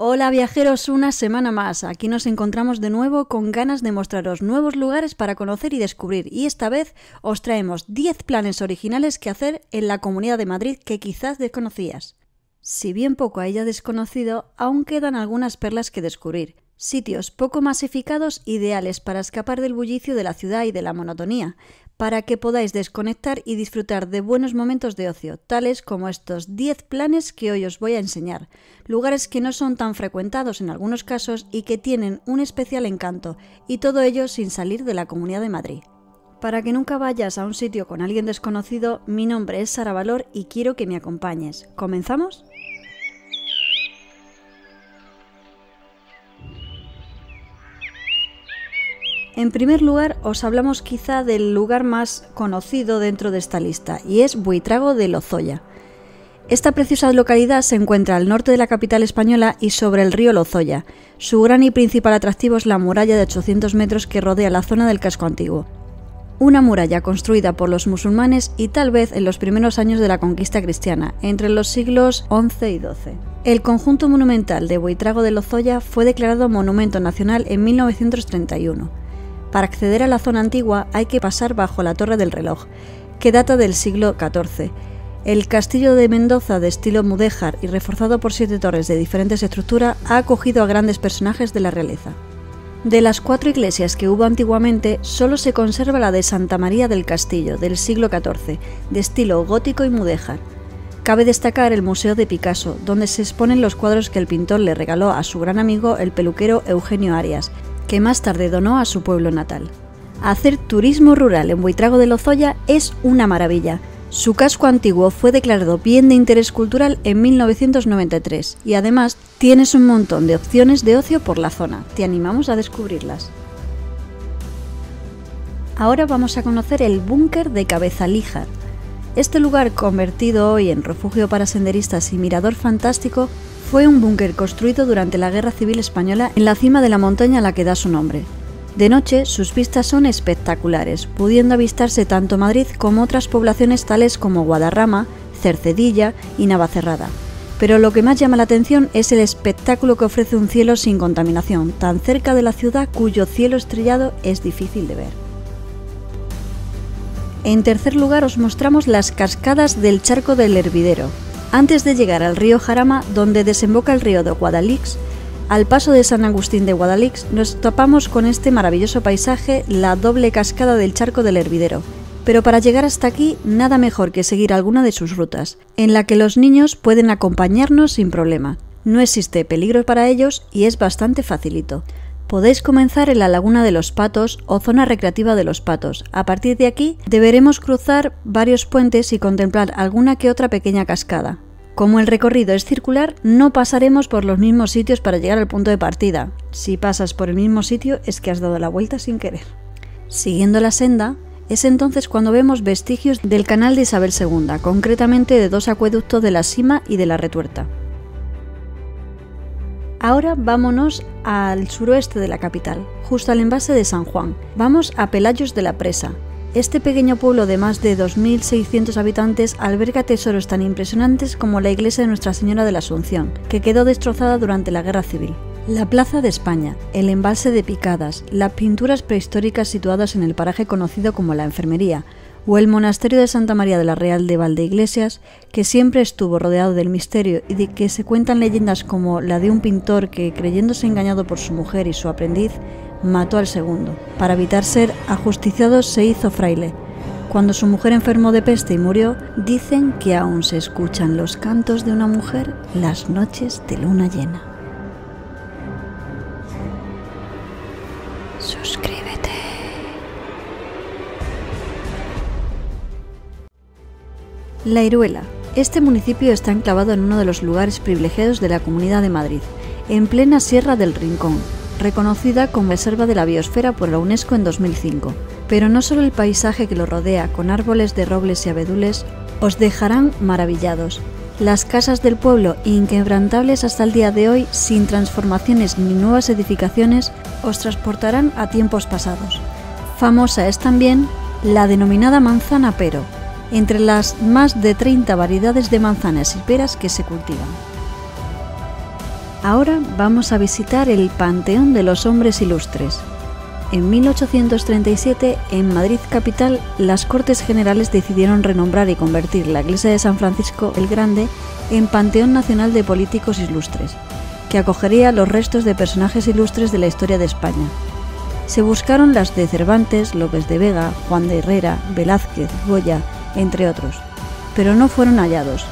Hola viajeros, una semana más. Aquí nos encontramos de nuevo con ganas de mostraros nuevos lugares para conocer y descubrir y esta vez os traemos 10 planes originales que hacer en la Comunidad de Madrid que quizás desconocías. Si bien poco haya desconocido, aún quedan algunas perlas que descubrir. Sitios poco masificados ideales para escapar del bullicio de la ciudad y de la monotonía, para que podáis desconectar y disfrutar de buenos momentos de ocio, tales como estos 10 planes que hoy os voy a enseñar, lugares que no son tan frecuentados en algunos casos y que tienen un especial encanto, y todo ello sin salir de la Comunidad de Madrid. Para que nunca vayas a un sitio con alguien desconocido, mi nombre es Sara Valor y quiero que me acompañes. ¿Comenzamos? En primer lugar, os hablamos quizá del lugar más conocido dentro de esta lista, y es Buitrago de Lozoya. Esta preciosa localidad se encuentra al norte de la capital española y sobre el río Lozoya. Su gran y principal atractivo es la muralla de 800 metros que rodea la zona del casco antiguo. Una muralla construida por los musulmanes y tal vez en los primeros años de la conquista cristiana, entre los siglos XI y XII. El conjunto monumental de Buitrago de Lozoya fue declarado Monumento Nacional en 1931. Para acceder a la zona antigua hay que pasar bajo la Torre del Reloj, que data del siglo XIV. El castillo de Mendoza, de estilo mudéjar y reforzado por siete torres de diferentes estructuras, ha acogido a grandes personajes de la realeza. De las cuatro iglesias que hubo antiguamente, solo se conserva la de Santa María del Castillo, del siglo XIV, de estilo gótico y mudéjar. Cabe destacar el Museo de Picasso, donde se exponen los cuadros que el pintor le regaló a su gran amigo el peluquero Eugenio Arias, que más tarde donó a su pueblo natal. Hacer turismo rural en Buitrago de Lozoya es una maravilla. Su casco antiguo fue declarado bien de interés cultural en 1993 y además tienes un montón de opciones de ocio por la zona. Te animamos a descubrirlas. Ahora vamos a conocer el búnker de Cabezalíjar. Este lugar, convertido hoy en refugio para senderistas y mirador fantástico, fue un búnker construido durante la Guerra Civil Española en la cima de la montaña a la que da su nombre. De noche, sus vistas son espectaculares, pudiendo avistarse tanto Madrid como otras poblaciones tales como Guadarrama, Cercedilla y Navacerrada. Pero lo que más llama la atención es el espectáculo que ofrece un cielo sin contaminación, tan cerca de la ciudad cuyo cielo estrellado es difícil de ver. En tercer lugar os mostramos las cascadas del Charco del Hervidero, antes de llegar al río Jarama, donde desemboca el río de Guadalix, al paso de San Agustín de Guadalix nos topamos con este maravilloso paisaje, la doble cascada del charco del Hervidero. Pero para llegar hasta aquí, nada mejor que seguir alguna de sus rutas, en la que los niños pueden acompañarnos sin problema. No existe peligro para ellos y es bastante facilito. Podéis comenzar en la Laguna de los Patos o zona recreativa de los Patos. A partir de aquí deberemos cruzar varios puentes y contemplar alguna que otra pequeña cascada. Como el recorrido es circular, no pasaremos por los mismos sitios para llegar al punto de partida. Si pasas por el mismo sitio es que has dado la vuelta sin querer. Siguiendo la senda, es entonces cuando vemos vestigios del canal de Isabel II, concretamente de dos acueductos de la Sima y de la Retuerta. Ahora vámonos al suroeste de la capital, justo al envase de San Juan. Vamos a Pelayos de la Presa. Este pequeño pueblo de más de 2.600 habitantes alberga tesoros tan impresionantes como la iglesia de Nuestra Señora de la Asunción, que quedó destrozada durante la Guerra Civil. La Plaza de España, el embalse de Picadas, las pinturas prehistóricas situadas en el paraje conocido como la Enfermería, o el monasterio de Santa María de la Real de Valdeiglesias, que siempre estuvo rodeado del misterio y de que se cuentan leyendas como la de un pintor que, creyéndose engañado por su mujer y su aprendiz, mató al segundo. Para evitar ser ajusticiado se hizo fraile. Cuando su mujer enfermó de peste y murió, dicen que aún se escuchan los cantos de una mujer las noches de luna llena. La Iruela. Este municipio está enclavado en uno de los lugares privilegiados de la Comunidad de Madrid, en plena Sierra del Rincón, reconocida como Reserva de la Biosfera por la UNESCO en 2005. Pero no solo el paisaje que lo rodea, con árboles de robles y abedules, os dejarán maravillados. Las casas del pueblo, inquebrantables hasta el día de hoy, sin transformaciones ni nuevas edificaciones, os transportarán a tiempos pasados. Famosa es también la denominada manzana pero, entre las más de 30 variedades de manzanas y peras que se cultivan. Ahora vamos a visitar el Panteón de los Hombres Ilustres. En 1837, en Madrid capital, las Cortes Generales decidieron renombrar y convertir la iglesia de San Francisco el Grande en Panteón Nacional de Políticos Ilustres, que acogería los restos de personajes ilustres de la historia de España. Se buscaron las de Cervantes, López de Vega, Juan de Herrera, Velázquez, Goya, entre otros, pero no fueron hallados.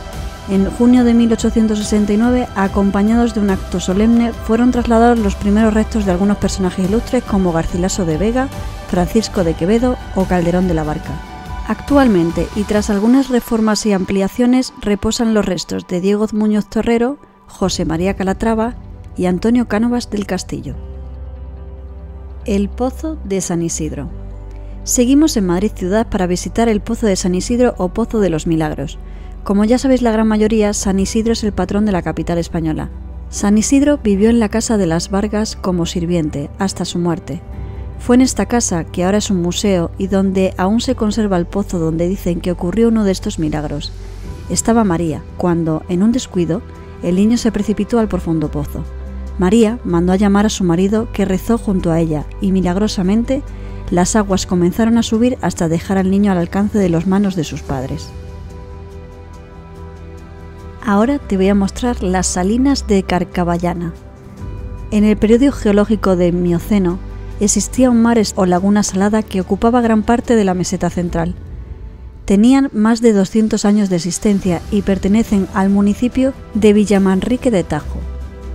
En junio de 1869, acompañados de un acto solemne, fueron trasladados los primeros restos de algunos personajes ilustres como Garcilaso de Vega, Francisco de Quevedo o Calderón de la Barca. Actualmente, y tras algunas reformas y ampliaciones, reposan los restos de Diego Muñoz Torrero, José María Calatrava y Antonio Cánovas del Castillo. El Pozo de San Isidro. Seguimos en Madrid ciudad para visitar el Pozo de San Isidro o Pozo de los Milagros. Como ya sabéis la gran mayoría, San Isidro es el patrón de la capital española. San Isidro vivió en la casa de las Vargas como sirviente hasta su muerte. Fue en esta casa, que ahora es un museo y donde aún se conserva el pozo donde dicen que ocurrió uno de estos milagros. Estaba María, cuando, en un descuido, el niño se precipitó al profundo pozo. María mandó a llamar a su marido, que rezó junto a ella, y milagrosamente las aguas comenzaron a subir hasta dejar al niño al alcance de las manos de sus padres. Ahora te voy a mostrar las salinas de Carcaballana. En el periodo geológico de Mioceno existía un mar o laguna salada que ocupaba gran parte de la meseta central. Tenían más de 200 años de existencia y pertenecen al municipio de Villamanrique de Tajo.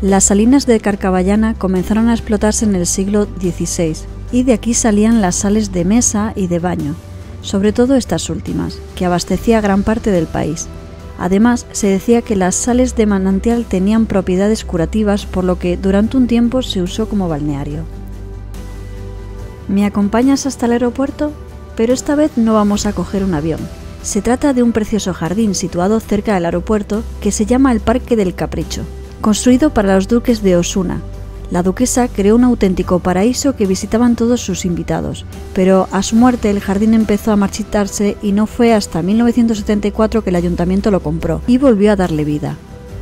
Las salinas de Carcaballana comenzaron a explotarse en el siglo XVI y de aquí salían las sales de mesa y de baño, sobre todo estas últimas, que abastecía gran parte del país. Además, se decía que las sales de manantial tenían propiedades curativas, por lo que durante un tiempo se usó como balneario. ¿Me acompañas hasta el aeropuerto? Pero esta vez no vamos a coger un avión. Se trata de un precioso jardín situado cerca del aeropuerto que se llama el Parque del Capricho, construido para los duques de Osuna, la duquesa creó un auténtico paraíso que visitaban todos sus invitados, pero a su muerte el jardín empezó a marchitarse y no fue hasta 1974 que el ayuntamiento lo compró y volvió a darle vida.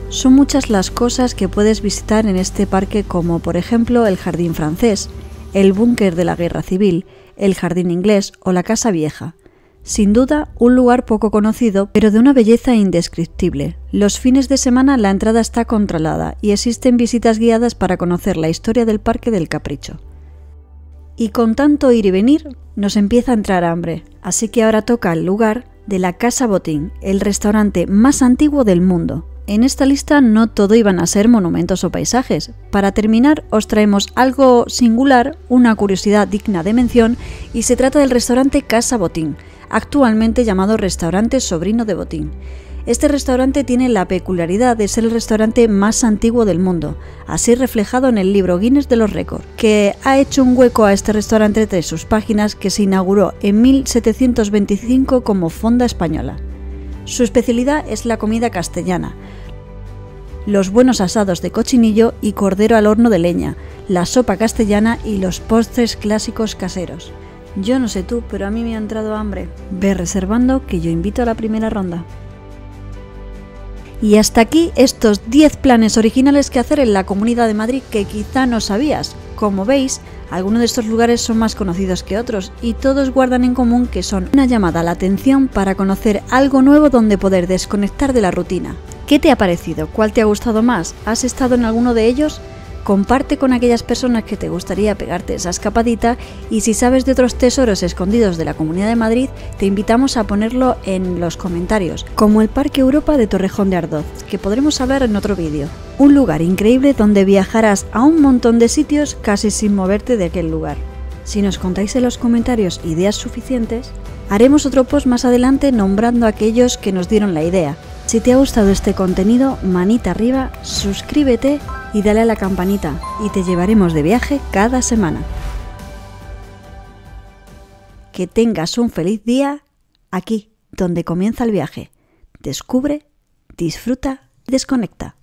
Son muchas las cosas que puedes visitar en este parque como por ejemplo el jardín francés, el búnker de la guerra civil, el jardín inglés o la casa vieja. Sin duda, un lugar poco conocido, pero de una belleza indescriptible. Los fines de semana la entrada está controlada y existen visitas guiadas para conocer la historia del Parque del Capricho. Y con tanto ir y venir, nos empieza a entrar hambre, así que ahora toca el lugar de la Casa Botín, el restaurante más antiguo del mundo. En esta lista no todo iban a ser monumentos o paisajes. Para terminar, os traemos algo singular, una curiosidad digna de mención, y se trata del restaurante Casa Botín, actualmente llamado Restaurante Sobrino de Botín. Este restaurante tiene la peculiaridad de ser el restaurante más antiguo del mundo, así reflejado en el libro Guinness de los Récords, que ha hecho un hueco a este restaurante entre sus páginas que se inauguró en 1725 como fonda española. Su especialidad es la comida castellana, los buenos asados de cochinillo y cordero al horno de leña, la sopa castellana y los postres clásicos caseros. Yo no sé tú, pero a mí me ha entrado hambre. Ve reservando que yo invito a la primera ronda. Y hasta aquí estos 10 planes originales que hacer en la Comunidad de Madrid que quizá no sabías. Como veis, algunos de estos lugares son más conocidos que otros y todos guardan en común que son una llamada a la atención para conocer algo nuevo donde poder desconectar de la rutina. ¿Qué te ha parecido? ¿Cuál te ha gustado más? ¿Has estado en alguno de ellos? comparte con aquellas personas que te gustaría pegarte esa escapadita y si sabes de otros tesoros escondidos de la Comunidad de Madrid, te invitamos a ponerlo en los comentarios, como el Parque Europa de Torrejón de Ardoz, que podremos hablar en otro vídeo. Un lugar increíble donde viajarás a un montón de sitios casi sin moverte de aquel lugar. Si nos contáis en los comentarios ideas suficientes, haremos otro post más adelante nombrando a aquellos que nos dieron la idea. Si te ha gustado este contenido, manita arriba, suscríbete y dale a la campanita y te llevaremos de viaje cada semana. Que tengas un feliz día aquí, donde comienza el viaje. Descubre, disfruta y desconecta.